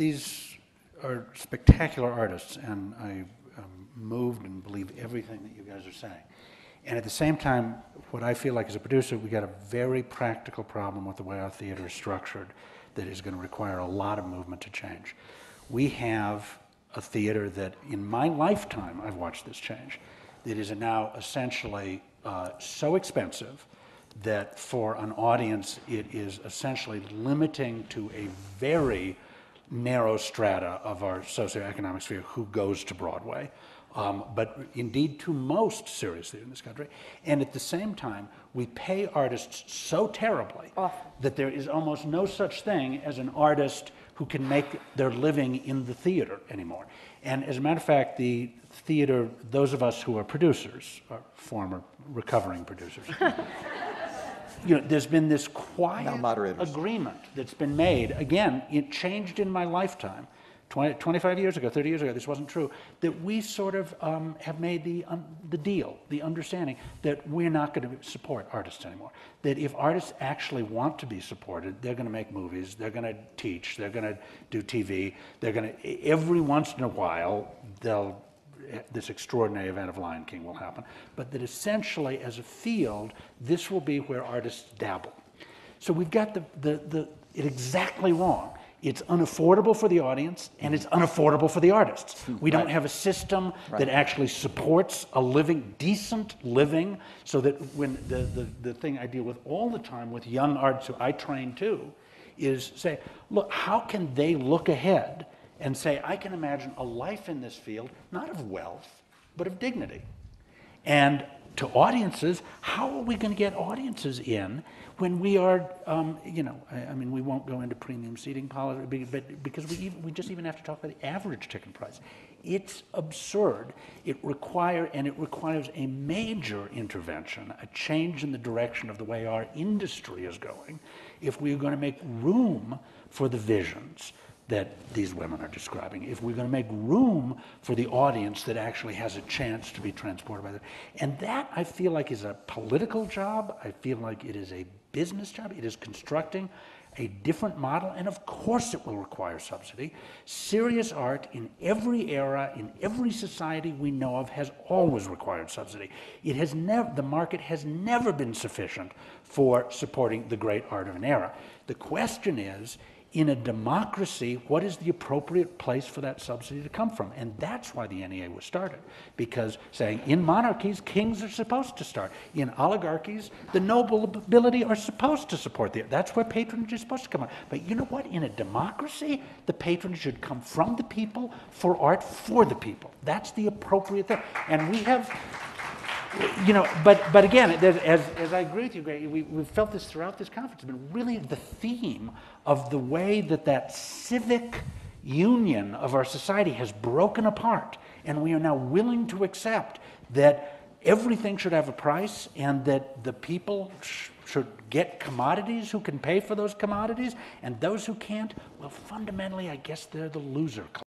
these are spectacular artists, and I am moved and believe everything that you guys are saying. And at the same time, what I feel like as a producer, we got a very practical problem with the way our theater is structured that is going to require a lot of movement to change. We have a theater that, in my lifetime, I've watched this change, that is now essentially uh, so expensive that for an audience, it is essentially limiting to a very narrow strata of our socioeconomic sphere who goes to Broadway, um, but indeed to most serious theater in this country. And at the same time, we pay artists so terribly that there is almost no such thing as an artist who can make their living in the theater anymore. And as a matter of fact, the theater, those of us who are producers, are former recovering producers, you know, there's been this quiet agreement that's been made. Again, it changed in my lifetime. 20, 25 years ago, 30 years ago, this wasn't true. That we sort of um, have made the, um, the deal, the understanding that we're not going to support artists anymore. That if artists actually want to be supported, they're going to make movies, they're going to teach, they're going to do TV, they're going to, every once in a while, they'll this extraordinary event of Lion King will happen, but that essentially as a field, this will be where artists dabble. So we've got the, the, the, it exactly wrong. It's unaffordable for the audience and it's unaffordable for the artists. Hmm, we don't have a system right. that actually supports a living, decent living, so that when the, the, the thing I deal with all the time with young artists who I train too is say, look, how can they look ahead and say, I can imagine a life in this field, not of wealth, but of dignity. And to audiences, how are we going to get audiences in when we are, um, you know, I, I, mean, we won't go into premium seating policy, but because we, even, we just even have to talk about the average ticket price. It's absurd. It require, and it requires a major intervention, a change in the direction of the way our industry is going, if we're going to make room for the visions that these women are describing. If we're going to make room for the audience that actually has a chance to be transported by that. And that I feel like is a political job. I feel like it is a business job. It is constructing a different model, and of course it will require subsidy. Serious art in every era, in every society we know of, has always required subsidy. It has never, the market has never been sufficient for supporting the great art of an era. The question is, in a democracy, what is the appropriate place for that subsidy to come from? And that's why the NEA was started. Because saying in monarchies, kings are supposed to start. In oligarchies, the nobility are supposed to support the. That's where patronage is supposed to come from. But you know what? In a democracy, the patronage should come from the people for art for the people. That's the appropriate thing. And we have you know, but, but again, as, as I agree with you, Greg, we, we've felt this throughout this conference. It's been really the theme of the way that that civic union of our society has broken apart. And we are now willing to accept that everything should have a price and that the people sh should get commodities who can pay for those commodities. And those who can't, well, fundamentally, I guess they're the loser